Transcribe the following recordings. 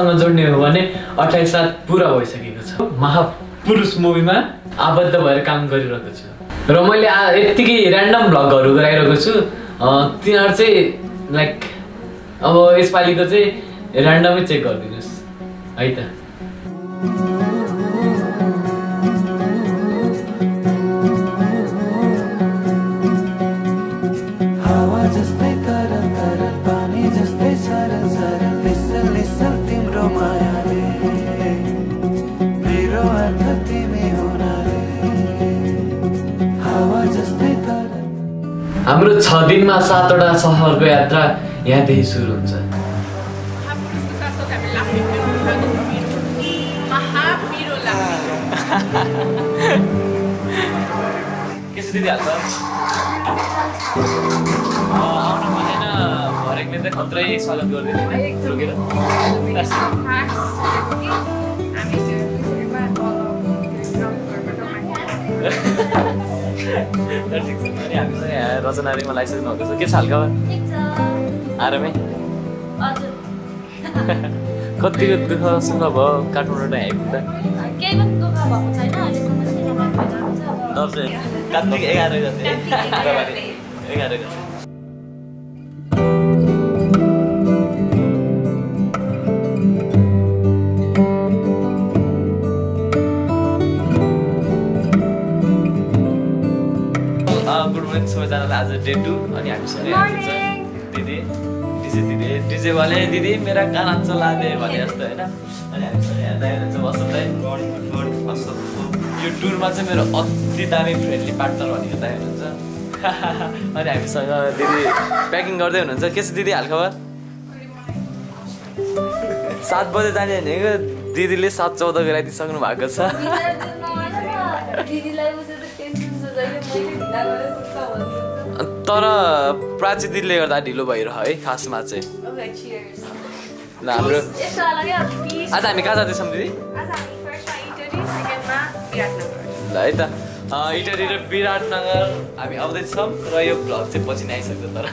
दाजसँग जोड्ने हो भने अठाइस रात पुरा भइसकेको छ। महापुरुष मुभीमा आबद्ध भएर काम गरिरहेको छु। र मैले यत्तिकै ऱ्यान्डम भ्लगहरू गराइरहेको छु। तिनीहरू चाहिँ लाइक अब यसपालिको चाहिँ ऱ्यान्डमै चेक गरिदिनुहोस्। है त। छ दिनमा सातवटा सहरको यात्रा यहाँदेखि सुरु हुन्छ। भरेकले खत्रै स्वागत गरिदिनु अनि हामीसँग यहाँ रचनारीमा लाइसेन्स हुँदैछ। के छ आरामै? कतिको दुःख सुख भयो काठमाडौँ आइपुग्दा दसैँ कार्तिक एघार गते। एघार गते। सबैजनालाई आज डे टू अनि हामीसँग दिदी डिजे दिदी डिजेवाले दिदी मेरा कान चला दे भने जस्तो होइन? अनि हामीसँग यहाँ दाइ हुनुहुन्छ वसन्त दाइ यो टुरमा चाहिँ मेरो अति दामी फ्रेन्डली पार्टनर भनेको दाइ हुनुहुन्छ अनि हामीसँग दिदी प्याकिङ गर्दै हुनुहुन्छ। के छ दिदी हालखबर सात बजे जाने भनेको दिदीले सात चौध गराइदिइसक्नु भएको छ। दिदीलाई तर प्राची दिदीले गर्दा ढिलो भइरह है खासमा चाहिँ. ल हाम्रो. आज हामी कहाँ जाँदैछौँ दिदी? ल है त। इटरी र विराटनगर हामी आउँदैछौँ र यो भ्लग चाहिँ पछि नै आइसक्यो तर।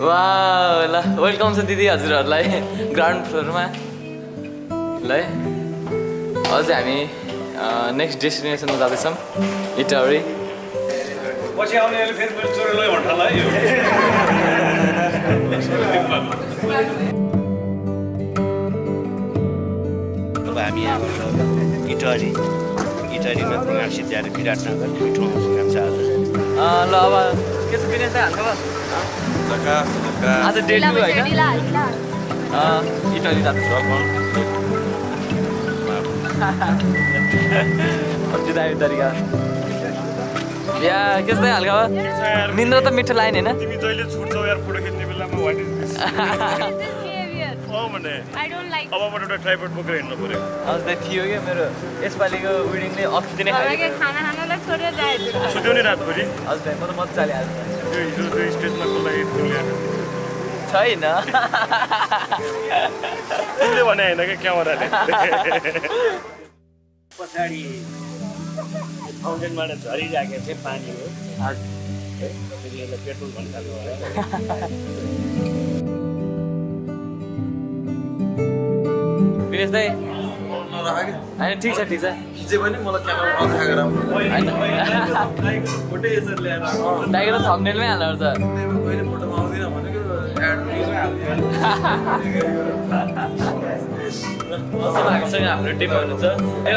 वा ल वेलकम छ दिदी हजुरहरूलाई ग्राउन्ड फ्लोरमा। ल। है अझै हामी नेक्स्ट डेस्टिनेसनमा जाँदैछौँ इटरी पछि अब हामी यहाँबाट इटरी इटरीमा प्रोग्राम सिद्ध्याएर विराटनगर मिठो प्रोग्राम छ आज। ल अब के छ दिनेश दाइ हाल्छ आज डे टू होइन? अँ, इटली जाँदैछ। दामी तरिका या त्यस्तै हालका निन्द्रा त मिठो लाग्यो होइन? तिमी जहिले छुट्छौ यार फोटो खिच्ने बेलामा वाट इज दिस अँ भने आई डोन्ट लाइक अबबाट एउटा ट्राइपोड बोकेर हिँड्नु पऱ्यो। अस्ति थियो क्या मेरो। यसपालिको वेडिङले सुत्यो नि रातभरि। हजुर म त मजाले हाल्छ। हिजो त्यो स्टेजमा छैन तिमीले भने होइन क्या क्यामेराले पछाडि फाउन्टेनबाट झरिराखेको चाहिँ पानी हो पेट्रोल होइन ठिक छ ठिक छ दाइको त थम्नेलमै हाल्नु पर्छ उहाँहरूसँग हाम्रो टिम हुनुहुन्छ ए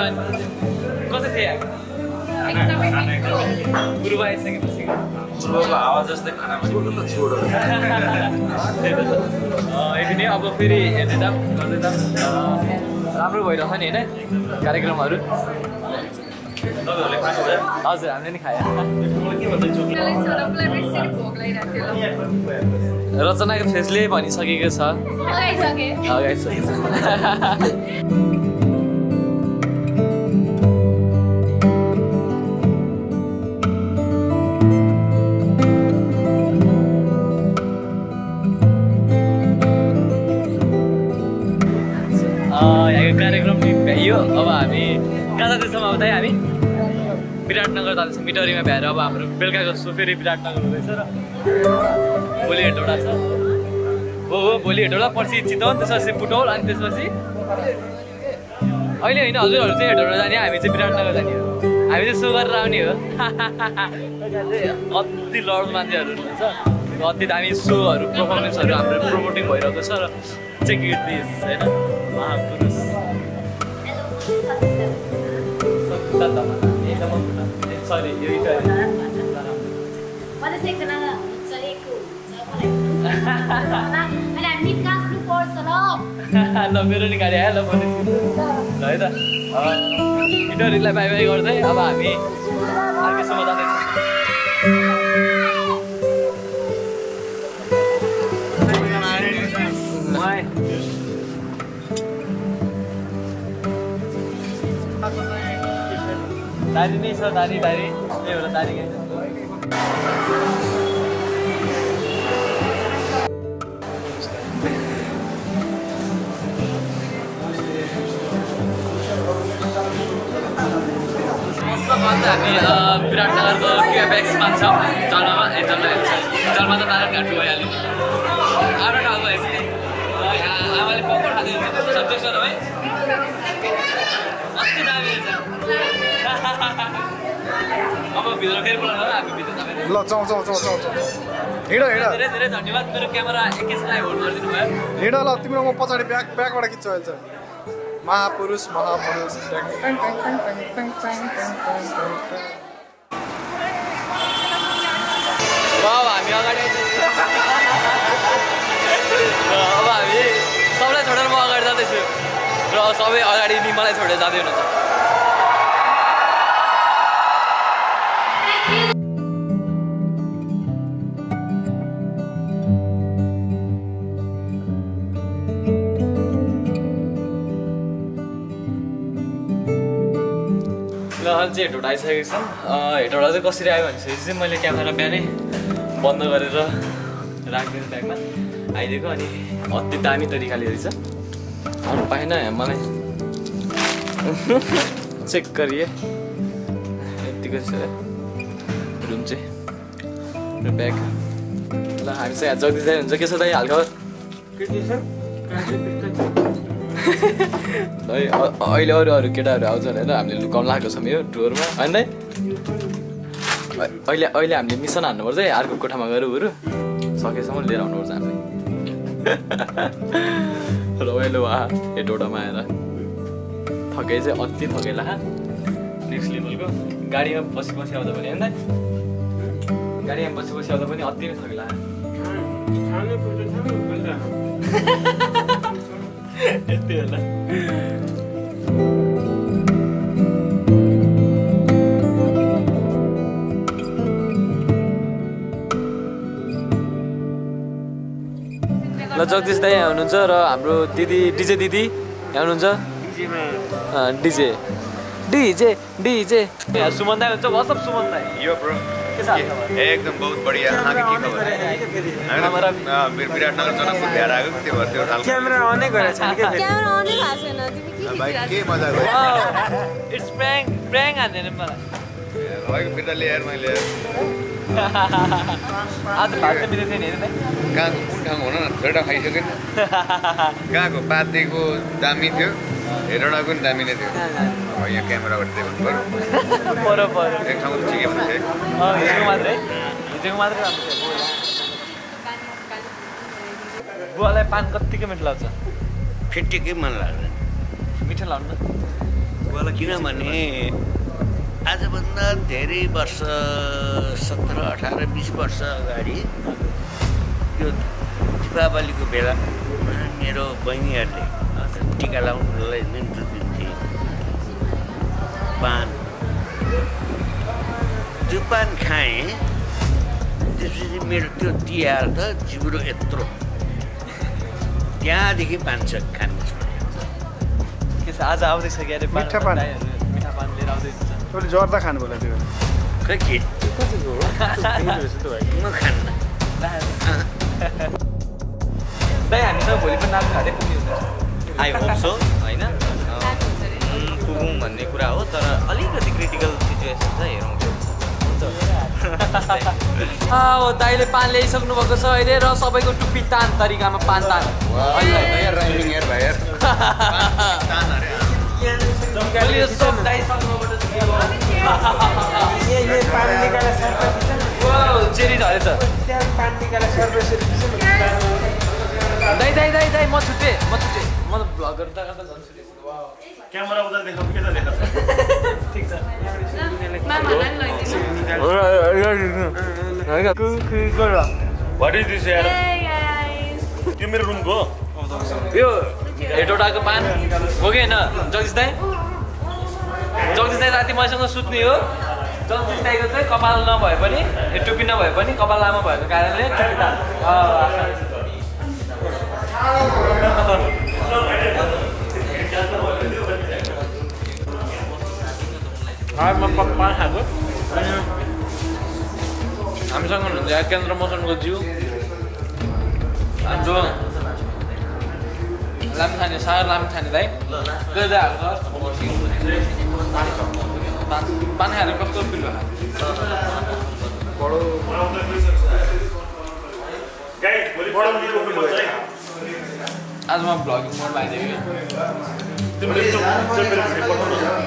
कसरी थियो आइसकेपछि छ। अब फेरि हेर्दै जाऊँ गर्दै जाऊँ राम्रो भइरहेछ नि होइन कार्यक्रमहरू हजुर हामीले नि खायो रचनाको फेसले भनिसकेको छ। कार्यक्रम भ्याइयो अब हामी कहाँ जाँदैछौँ अब त हामी? विराटनगर जाँदैछ मिटरीमा भ्याएर अब हाम्रो बेलुकाको सो फेरि विराटनगर हुँदैछ र भोलि हेटौँडा छ। हो हो भोलि हेटौँडा पर्सि चितवन त्यसपछि पुटौल अनि त्यसपछि अहिले होइन हजुरहरू चाहिँ हेटौँडा जाने हामी चाहिँ विराटनगर जाने हो। हामी चाहिँ सो गरेर आउने हो। अति लड मान्छेहरू हुनुहुन्छ। अति दामी सोहरू पर्फर्मेन्सहरू हाम्रो प्रमोटिङ भइरहेको छ र चेक इट दिस होइन? महापुरुष। सरी ल मेरो निकाले ल है त। बाई बाई गर्दै अब हामी दारी नै छ दारी दारी। त्यही भएर दारी हामी विराटनगरको क्यापेक्समा छ। जन्ममा ए जन्म जन्म त तारा घाटु भइहाल्यो। आएर ठाउँ भएपछि आमाले पकड खाँदै सब्जेक्ट छ ल चौ चौ चौ चौ चौ हिँड हिँड हिँड ल तिम्रो म पछाडि ब्याक ब्याकबाट खिच्छु अहिले चाहिँ महापुरुष महापुरुष अब हामी सबलाई छोडेर म अगाडि जाँदैछु र सबै अगाडि नि मलाई छोडेर जाँदै हुनुहुन्छ चाहिँ हेटौँडा आइसकेको छौँ। हेटौँडा चाहिँ कसरी आयो भनेपछि चाहिँ मैले क्यामेरा बिहानै बन्द गरेर राखिदिनु ब्यागमा। आइदिएको अनि अति दामी तरिकाले रहेछ अरू पाएन मलाई। चेक गरिए। यतिको छ। रुम चाहिँ। र ब्याग। ल हामी चाहिँ जगदीश दाइ हुन्छ के छ दाइ हालखबर? है अहिले अरू अरू केटाहरू आउँछ भनेर हामीले लुकाउनु लागेको छौँ यो टुरमा। होइन? अहिले अहिले हामीले मिसन हान्नुपर्छ है अर्को कोठामा गएर बरु। सकेसम्म लिएर आउनुपर्छ हामीले रमाइलो वा हेटौडामा आएर। थकै चाहिँ अति थकै ला। नेक्स्ट लेभलको गाडीमा बसी बसी आउँदा पनि होइन? गाडीमा बसी बसी आउँदा पनि अति नै थकै ला यति होला ल जगदीश दाई यहाँ हुनुहुन्छ र हाम्रो दिदी डिजे दिदी यहाँ हुनुहुन्छ डिजे डिजे डिजे सुमन दाई हुन्छ वाट्सअप सुमन दाई यो ब्रो? एकदम बहुत बढिया विराट नगर जनकपुर भ्याएर आएको त्यो भएर त्यो क्यामेरा अनै गरेको छैन के मजा इट्स प्र्याङ्क प्र्याङ्क हान्दैन मलाई भएको बिर्ता ल्याएर मैले आज भात त मिलेको छैन हेर्नु कहाँको कुन ठाउँ हो न छोटा खाइसक्यो कहाँको पातेको दामी थियो हेरौँडाको पनि दामी नै थियो अब यहाँ क्यामेराबाट देखाउनु पऱ्यो पऱ्यो पऱ्यो एक ठाउँको त ठिकै अँ हिजोको मात्रै हिजोको मात्रै राम्रो थियो बुवालाई पान कत्तिको मिठो लाग्छ फिटिकै मन लाग्दैन मिठो लाउनु न बुवालाई किनभने आजभन्दा धेरै वर्ष सत्र अठार बिस वर्ष अगाडि त्यो दीपावलीको बेला मेरो बहिनीहरूले टिका लाउनुलाई निम्तो दिन्थे पान त्यो पान खाएँ त्यसपछि मेरो त्यो तिहार त जिब्रो यत्रो त्यहाँदेखि पान चाहिँ खानु छ आज आउँदैछ कि अरे मिठा पान। मिठा पान लिएर आउँदैछ तैँले जर्दा खानु होला त्यो खै के म खान्न दाइ हामीसँग भोलि पनि नाच्नु खाँदै पुग्ने हुन्छ आई होप सो होइन? पुगौँ भन्ने कुरा हो तर अलिकति क्रिटिकल सिचुएसन छ हेरौँ के हुन्छ। हो दाइले पान ल्याइसक्नु भएको छ अहिले र सबैको टुप्पी तान तरिकामा पान तान। चेरी झरेछ दाइ दाइ दाइ दाइ म छुट्टे म छुट्टे। म त भ्लग गर्दा गर्दा झन् छुट्टे क्यामेरा उता देखाउँ के त देखाउँछ. त्यो मेरो रुमको यो हेटोटाको पान। हो कि होइन जगदीश दाई जगदीश दाई राति मसँग सुत्ने हो। जगदीश दाईको चाहिँ कपाल नभए पनि टुप्पी नभए पनि कपाल लामो भएको कारणले तान पान खाएको हामीसँग हुनुहुन्छ केन्द्र मोसनको जिउ जो लामखाने सागर लामखाने दाइ पान खाएर कस्तो पिलो आज म भ्लगिङ मोडमा आइदिएको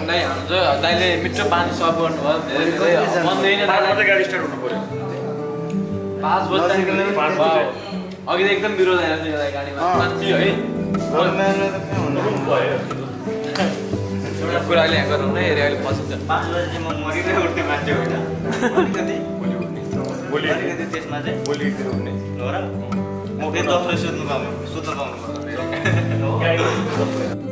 दाइ जो दाइले मिठो पानी सर्भ गर्नुभयो। धेरै धेरै बन्दैन दाइलाई गाडी स्टार्ट हुनु पऱ्यो। पाँच बज्दाखेरि वाउ। अघि त एकदम थियो गाडीमा। मान्छे है। रुम भयो। एउटा कुराले यहाँ गरौँ न हेरे अहिले पसिन्छ पाँच बजी चाहिँ म मरिनै उठ्ने मान्छे होइन। अलिकति। भोलि अलिकति त्यसमा चाहिँ। भोलितिर हो र। म फेरि पाउनु सुत्नु पाउनु पर्छ।